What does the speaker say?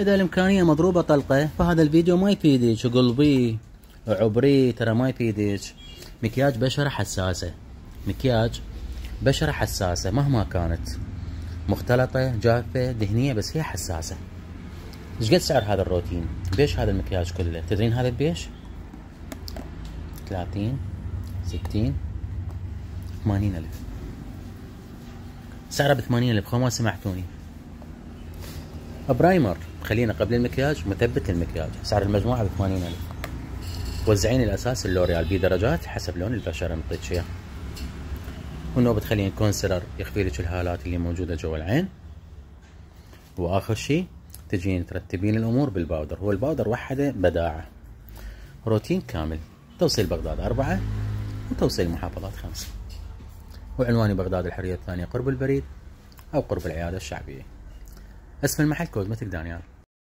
إذا الإمكانية مضروبة طلقة فهذا الفيديو ما يفيدك. قلبي عبري ترى ما يفيدك. مكياج بشرة حساسة. مكياج بشرة حساسة مهما كانت. مختلطة جافة دهنيه بس هي حساسة. إيش قد سعر هذا الروتين؟ بيش هذا المكياج كله؟ تدرين هذا بيش 30 60 80 ألف. سعره ب 80 ألف خو ما سمعتوني. primer خلينا قبل المكياج مثبت المكياج. سعر المجموعة ب 80 ألف. وزعين الأساس L'Oréal بدرجات حسب لون البشرة نعطيك إياه ونوبة خلينا concealer يخفي لك الهالات اللي موجودة جوا العين. وآخر شيء تجين ترتبين الأمور بال powder. هو ال powder وحدة بداعة. روتين كامل. توصيل بغداد أربعة وتوصيل محافظات خمسة. وعنواني بغداد الحرية الثانية قرب البريد أو قرب العيادة الشعبية. اسم المحل كوزمتك دانيال.